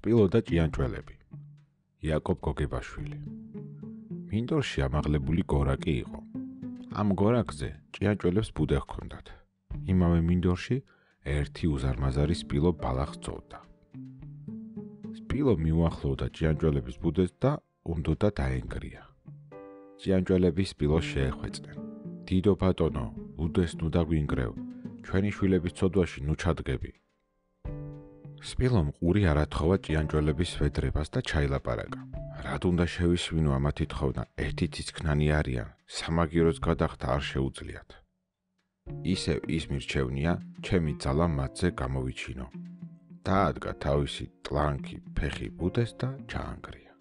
სპილო და ჭიანჭველები. იაკობ გოგებაშვილი. მინდორში ამაღლებული გორაკი იყო. ამ გორაკზე ჭიანჭველებს ბუდე ჰქონდათ. იმავე მინდორში ერთი უზარმაზარი სპილო ბალახს წოვდა. სპილო მიუახლოვდა ჭიანჭველების ბუდეს და უნდოდა დაენგრია. ჭიანჭველები სპილოს შეეხვეწდნენ. დიდო ბატონო, ბუდეს ნუ დაგვინგრევ. ჩვენი შვილების ცოდვაში ნუ ჩადგები. სპილომ ყური არათხოვა ჭიანჭველების ვედრებას და ჩაილაპარაკა. რად უნდა შევისვინო ამათი თხოვნა? ერთი ციცქნანი არიან, სამაგიეროც გადახდა არ შეუძლიათ. ისევ ის მირჩევნია, ჩემი ძალა მათზე გამოვიჩინო. დაადგა თავისი ტლანკი ფეხი ბუდეს და ჩაანგრია.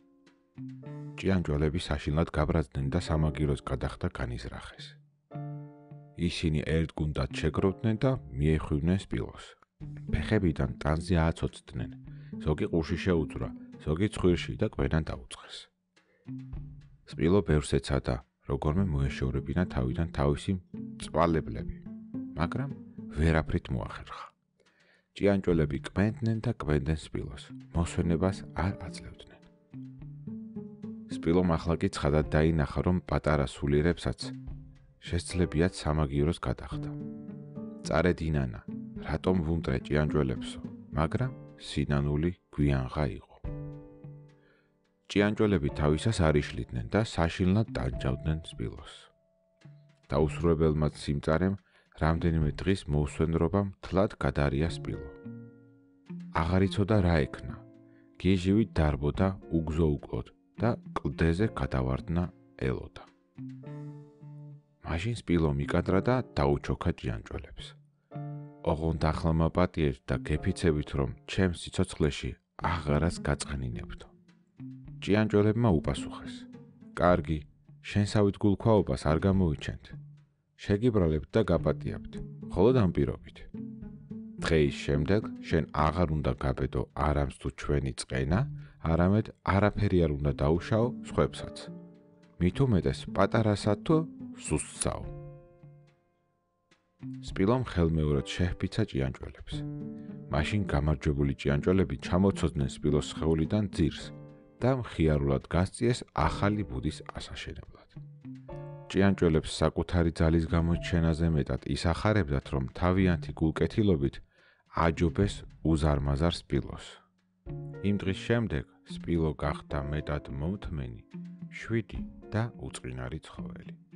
ჭიანჭველები საშინლად გაბრაზდნენ და სამაგიეროც გადახდა განიზრახეს. ისინი ერთ გუნდად შეგროვდნენ და მიეხვივნეს სპილოს. ფეხებიდან ტანზე ააცოცდნენ. ზოგი ყურში შეუძრა, ზოგი ცხვირში და კვედან დაუწყეს. სპილო ბევრს ეცადა, როგორმე მოეშორებინა თავიდან თავისი წვალებლები, მაგრამ ვერაფრით მოახერხა. ჭიანჭველები კვენდნენ და კვენდნენ სპილოს, მოსვენებას არ აძლევდნენ. სპილომ ახლა კი ცხადად დაინახა, რომ პატარა სულიერებსაც შესძლებიათ სამაგიეროს გადახდა. წარედინანა, რატომ ვუმტრე ჭიანჭველებსო, მაგრამ სინანული გვიანღა იყო. ჭიანჭველები თავისას არიშლიდნენ და საშინლად დაჯავდნენ სპილოს. დაუსრულებელმა სიმწარემ რამდენიმე დღის მოусვენრობამ თლად გადარია სპილო. აღარ იცოდა რა ეკნა. გიჟივი დარბოდა უგზო უკლოდ და კლდეზე გადავარდნა ელოდა. მაშინ სპილო მიკადრა და დაუჩოქა ჭიანჭველებს. ოღონდ ახლა მაპატიეთ და გეფიცებით რომ ჩემს სიცოცხლეში აღარას გაწყენინებდო. ჭიანჭველებმა უპასუხეს: "კარგი, შენსავით გულქვაობას არ გამოვიჩენთ. შეგიბრალებთ და გაპატიებთ, ხოლო ამ პირობით. დღეის შემდეგ შენ აღარ უნდა გაბედო არამს თუ ჩვენი წენა, არამედ არაფერი არ უნდა დაუშაო სხვებსაც. მით უმეტეს პატარასა თუ სუსცაო." სპილომ ხელმეორად შეჰფიცა ჭიანჭველებს. მაშინ გამარჯვებული ჭიანჭველები ჩამოცოდნენ სპილოს ხეულიდან ძირს და მხიარულად გასწიეს ახალი ბუდის ასაშენებლად. ჭიანჭველებს საკუთარი ძალის გამოჩენაზე მეტად ისახარებდათ, რომ თავიანთი გულკეთილობით აჯობეს უზარმაზარ სპილოს. იმ დღის შემდეგ სპილო გახდა მეტად მომთმენი, შვიდი და უწყინარი ცხოველი.